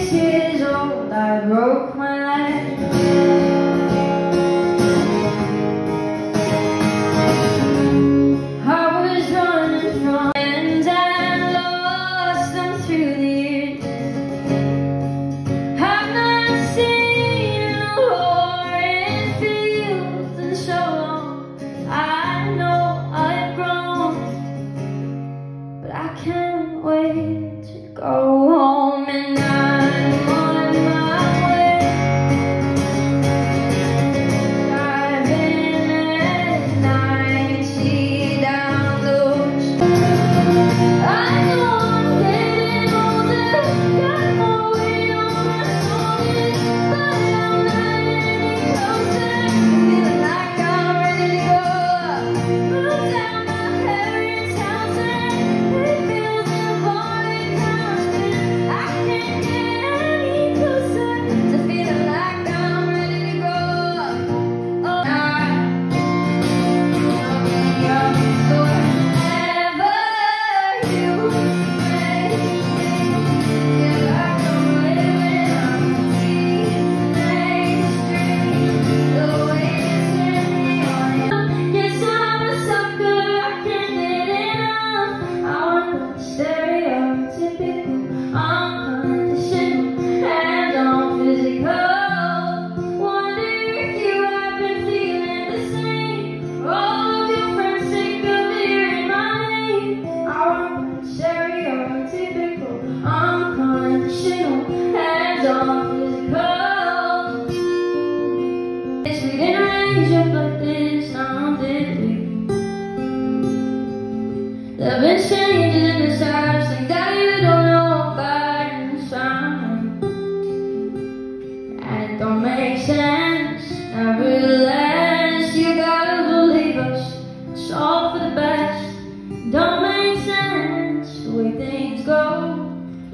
six years old, I broke my Stereotypical, unconditional, and unphysical. Wonder if you have been feeling the same. All of your friends of my name. I'm stereotypical, unconditional, and unphysical. It's but. Love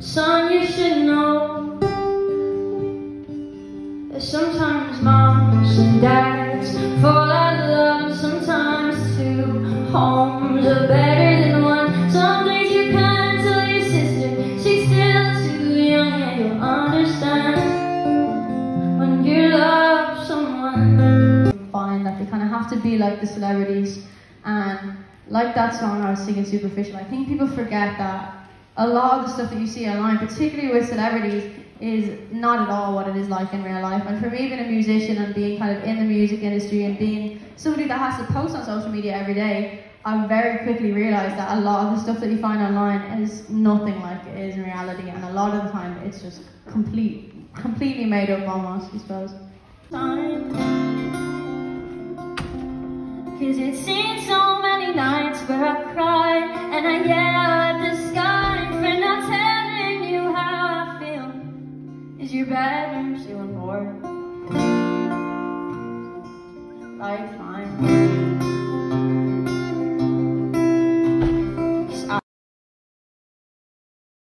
Son, you should know that sometimes moms and dads fall out of love, and sometimes two homes are better than one. Some days you can't tell your sister, she's still too young, and you'll understand when you love someone. Find that they kind of have to be like the celebrities, and like that song I was singing, Superficial, I think people forget that a lot of the stuff that you see online, particularly with celebrities, is not at all what it is like in real life. And for me, being a musician and being kind of in the music industry and being somebody that has to post on social media every day, I very quickly realised that a lot of the stuff that you find online is nothing like it is in reality, and a lot of the time it's just complete, completely made up almost, I suppose. Cause it's seen so Is your bedroom still on board? Lifetime.